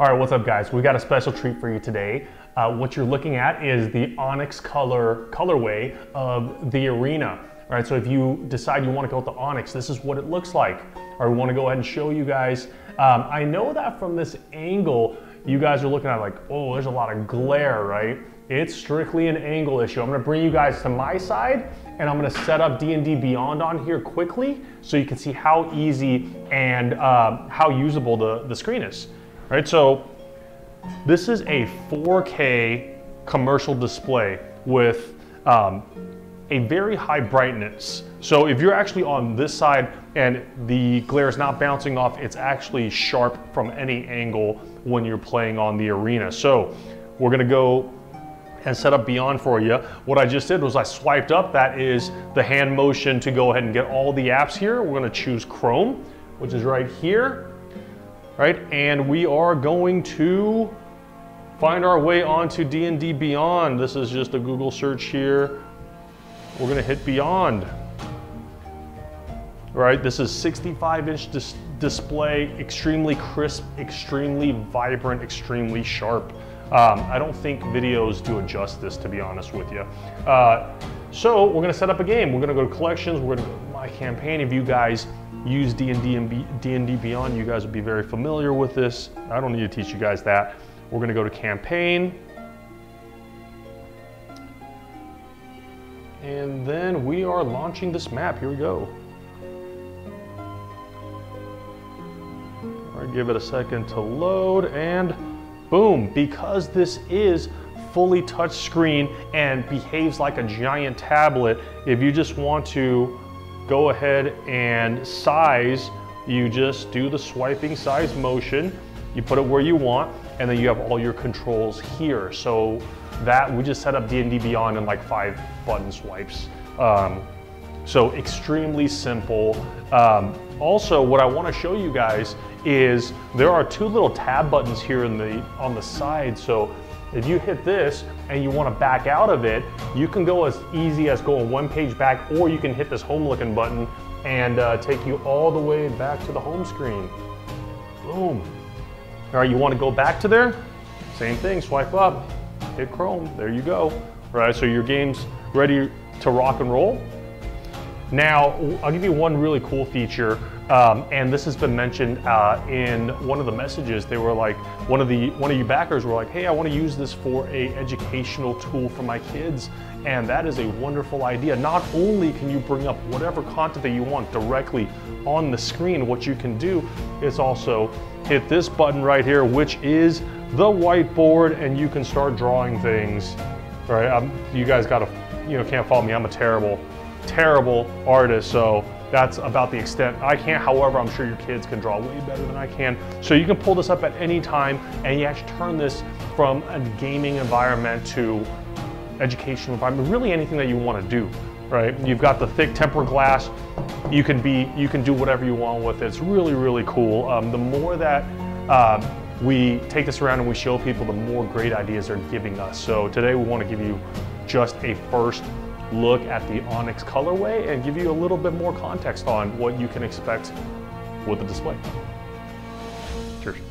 All right, what's up guys? We got a special treat for you today. Uh, what you're looking at is the Onyx color colorway of the arena. All right, so if you decide you want to go with the Onyx, this is what it looks like. Or want to go ahead and show you guys. Um, I know that from this angle, you guys are looking at like, oh, there's a lot of glare, right? It's strictly an angle issue. I'm gonna bring you guys to my side and I'm gonna set up D&D Beyond on here quickly so you can see how easy and uh, how usable the, the screen is right? So this is a 4K commercial display with um, a very high brightness. So if you're actually on this side and the glare is not bouncing off, it's actually sharp from any angle when you're playing on the arena. So we're gonna go and set up Beyond for you. What I just did was I swiped up, that is the hand motion to go ahead and get all the apps here. We're gonna choose Chrome, which is right here right? And we are going to find our way onto D&D Beyond. This is just a Google search here. We're gonna hit Beyond. Right, this is 65 inch dis display, extremely crisp, extremely vibrant, extremely sharp. Um, I don't think videos do it justice, to be honest with you. Uh, so we're gonna set up a game. We're gonna go to collections, we're gonna go to my campaign. If you guys use D&D and D&D Beyond, you guys will be very familiar with this. I don't need to teach you guys that. We're gonna go to campaign. And then we are launching this map. Here we go. All right, give it a second to load and boom, because this is fully touchscreen and behaves like a giant tablet, if you just want to go ahead and size, you just do the swiping size motion, you put it where you want, and then you have all your controls here. So that, we just set up D&D Beyond in like five button swipes. Um, so extremely simple. Um, also, what I wanna show you guys is there are two little tab buttons here in the on the side. So if you hit this and you want to back out of it, you can go as easy as going one page back or you can hit this home looking button and uh, take you all the way back to the home screen. Boom. All right, you want to go back to there? Same thing, swipe up, hit Chrome, there you go. All right, so your game's ready to rock and roll. Now, I'll give you one really cool feature um, and this has been mentioned uh, in one of the messages. They were like, one of the one of you backers were like, "Hey, I want to use this for a educational tool for my kids," and that is a wonderful idea. Not only can you bring up whatever content that you want directly on the screen, what you can do is also hit this button right here, which is the whiteboard, and you can start drawing things. All right, I'm, you guys got to, you know, can't follow me. I'm a terrible, terrible artist, so that's about the extent. I can't, however, I'm sure your kids can draw way better than I can. So you can pull this up at any time and you actually turn this from a gaming environment to educational environment, really anything that you want to do, right? You've got the thick tempered glass. You can be, you can do whatever you want with it. It's really, really cool. Um, the more that uh, we take this around and we show people, the more great ideas they're giving us. So today we want to give you just a first look at the Onyx colorway and give you a little bit more context on what you can expect with the display. Cheers.